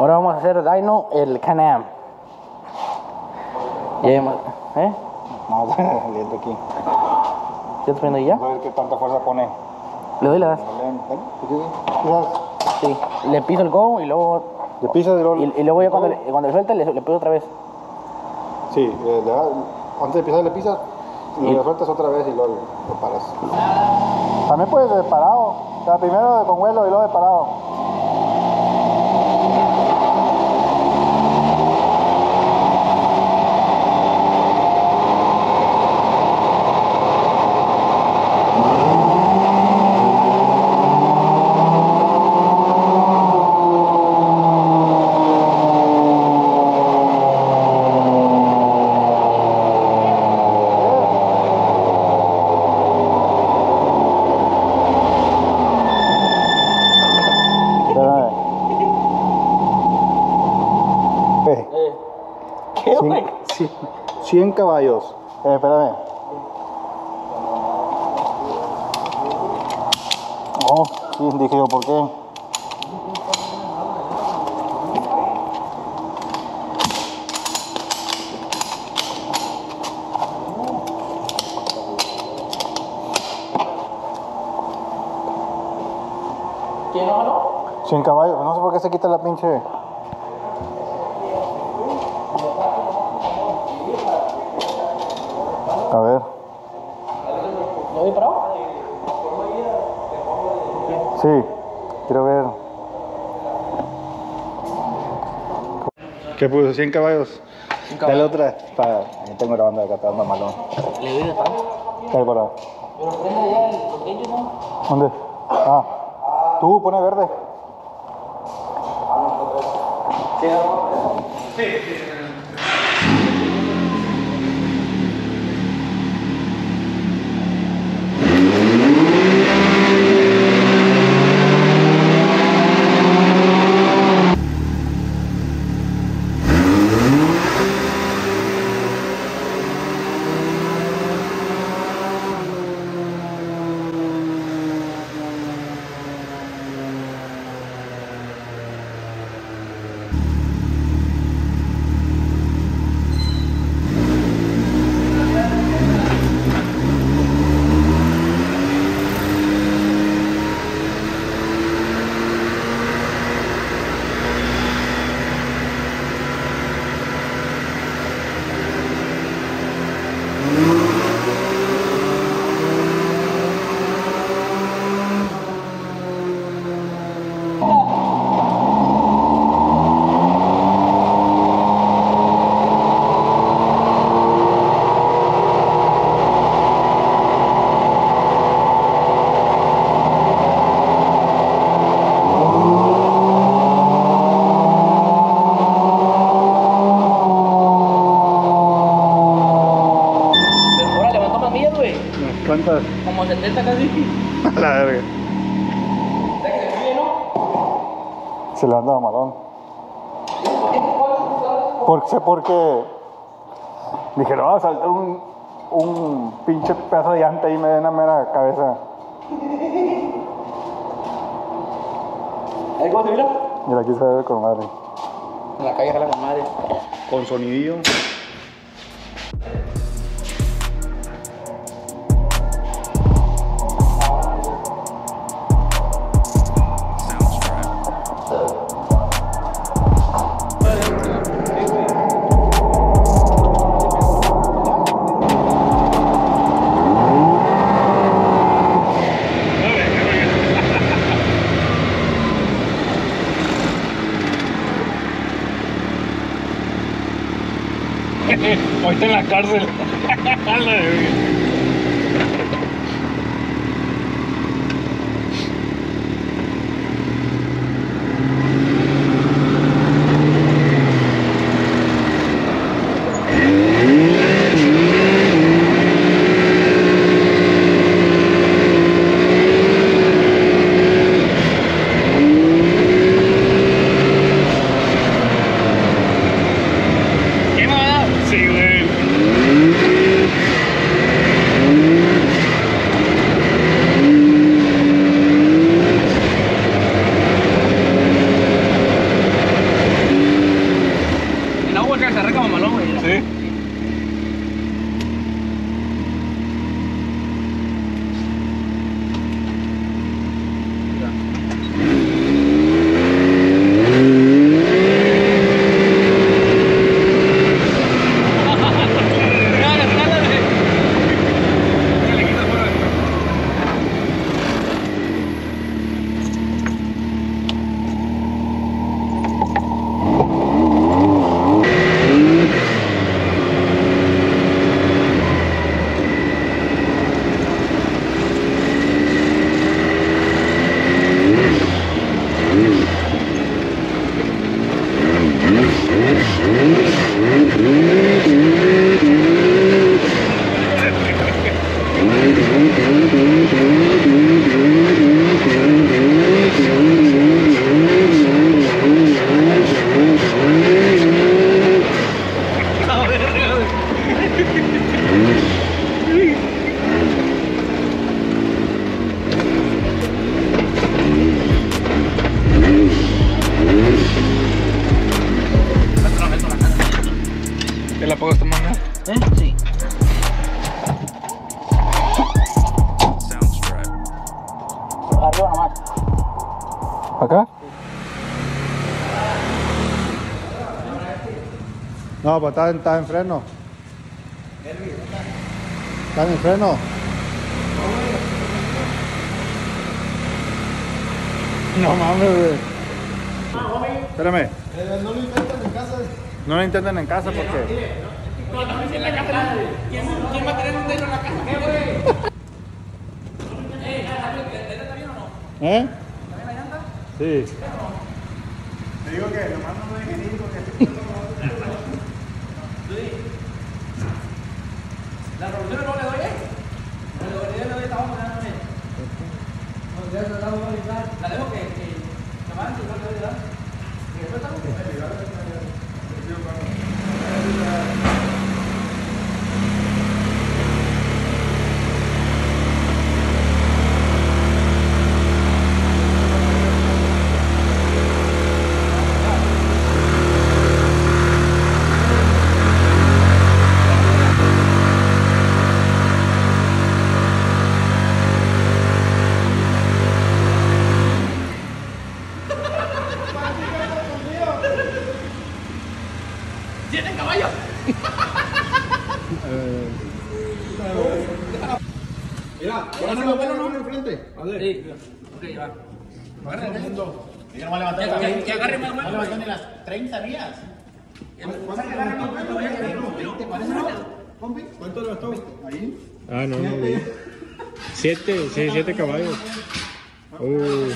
Ahora vamos a hacer Dino el Can-Am. ¿Eh? No, saliendo aquí. ¿Ya te ahí ya? A ver qué tanta fuerza pone. Le doy la das. Sí. Le piso el go y luego. Le pisas y luego... Y, y luego ya cuando le, cuando le suelte le, le piso otra vez. Sí, eh, le das- antes de pisar le pisas y Y- le sueltas otra vez y luego lo paras. También puedes de parado. O sea, primero de con vuelo y luego de parado. 100 caballos. Eh, espérame. Oh, sí, dije yo, ¿por qué? ¿Quién no ganó? 100 caballos, no sé por qué se quita la pinche. ¿Lo doy parado? sí, quiero ver. ¿Qué puso? 100 caballos. Dale otra. Para, yo tengo la banda acá, está dando malón. Le doy de parado. Ahí para. Pero prende ya el- los ellos, ¿no? ¿Dónde? Ah, tú pone verde. Pero ahora levantó más millas, güey. ¿Cuántas? Como 70 casi. A la verga. ¿Está que se? Se le anda malón. ¿Por qué? Porque dije, no va a saltar un, un pinche pedazo de llanta y me da una mera cabeza. ¿Ahí cómo se mira? Y la quise ver con madre. En la calle jala con madre. Con sonidillo. Está en la cárcel. ¿Qué mamada? Sí, güey. güey, que se arranca mamalón, güey. Sí. ¿Ya la apagaste manga? ¿Eh? Sí. Arriba nomás. ¿Acá? No, pues está, en- está en freno. Está en freno. No mames, güey. Espérame. no lo intenten en casa. No lo intenten en casa porque. ¿Quién va a tener un dedo en la casa? ¿Eh? Sí. Te digo que nomás no me dejen ir porque... ¿La revolución no le doy, eh? La revolución le doy, estamos poniendo en No, ya se la vamos a limpiar. La dejo que, que se avance y no le doy, ¿verdad? Y después estamos. ¿Tienen caballo? Mira, pónganlo, pónganlo enfrente. Sí. Ok, va. Que- que- que agarre más las 30 días. ¿Te parece? Compi, ¿cuánto levantó? Ahí. Ah, no, no vi. Siete, sí, siete caballos. Uh.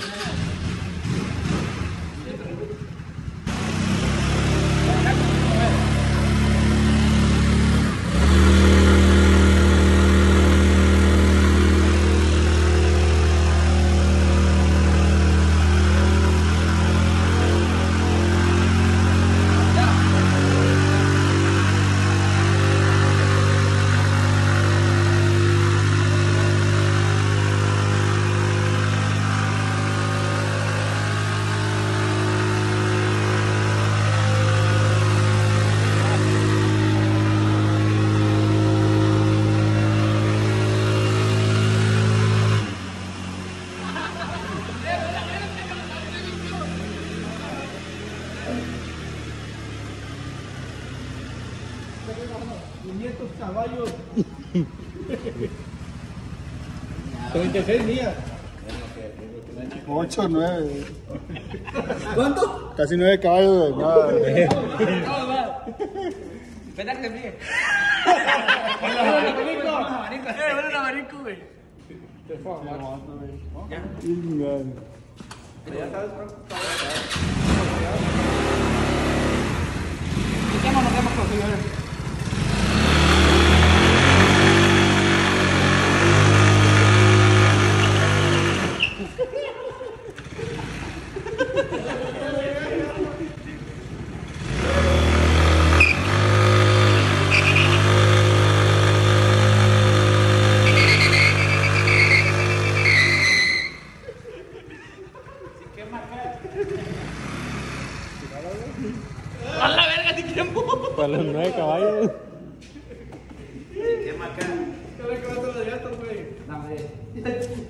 Ocho, nueve. ¿Cuánto? Casi nueve caballos. güey. No, Vete a que te fríe. ¡Bueno, el abanico! ¡Eh, bueno, el abanico, güey! Chingada. Quitémonos, nos vemos señores.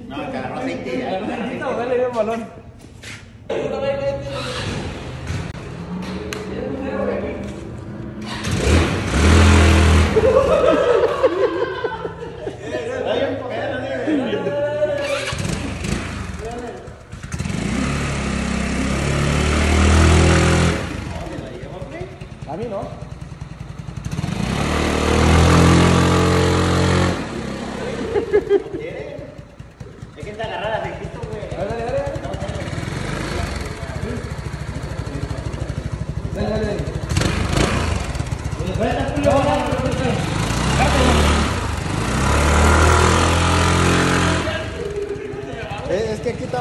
No, agarró aceite. Agarró aceite, dale el balón. A mí no.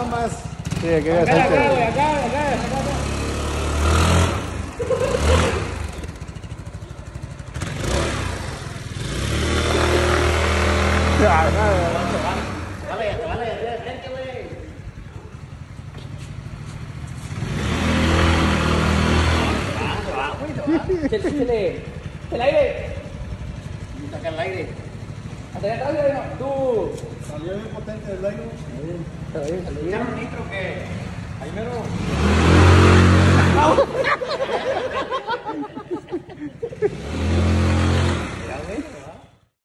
Es que aquí está más. Sí, aquí hay Acá, acá, aceite. güey, acá, acá, acá, acá. Vale, vale, de frente, güey. Se le, se le, el aire. Saca el aire. Hasta allá atrás, güey, no. Tú. Salió bien potente del aire. Salió bien, salió bien. un nitro que... Ahí mero...